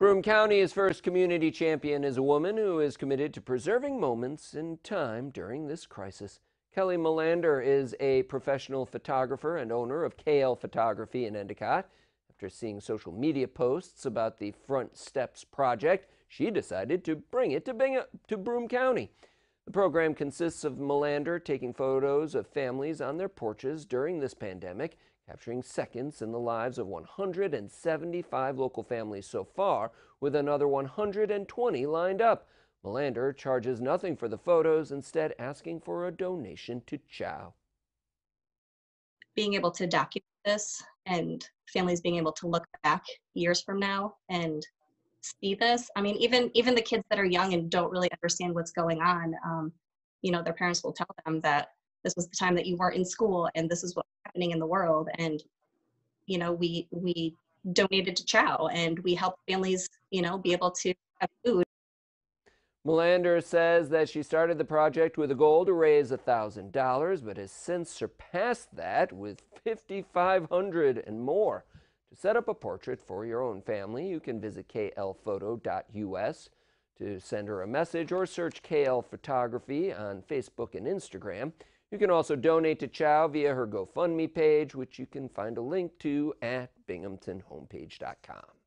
Broome County's first community champion is a woman who is committed to preserving moments in time during this crisis. Kelly Melander is a professional photographer and owner of KL Photography in Endicott. After seeing social media posts about the Front Steps project, she decided to bring it to, Bing to Broome County. The program consists of Melander taking photos of families on their porches during this pandemic capturing seconds in the lives of 175 local families so far, with another 120 lined up. Melander charges nothing for the photos, instead asking for a donation to Chow. Being able to document this and families being able to look back years from now and see this. I mean, even even the kids that are young and don't really understand what's going on, um, you know, their parents will tell them that this was the time that you weren't in school and this is what's happening in the world and you know we we donated to chow and we helped families you know be able to have food Melander says that she started the project with a goal to raise $1,000, but has since surpassed that with 5,500 and more. To set up a portrait for your own family, you can visit klphoto.us to send her a message or search KL Photography on Facebook and Instagram. You can also donate to Chow via her GoFundMe page, which you can find a link to at binghamtonhomepage.com.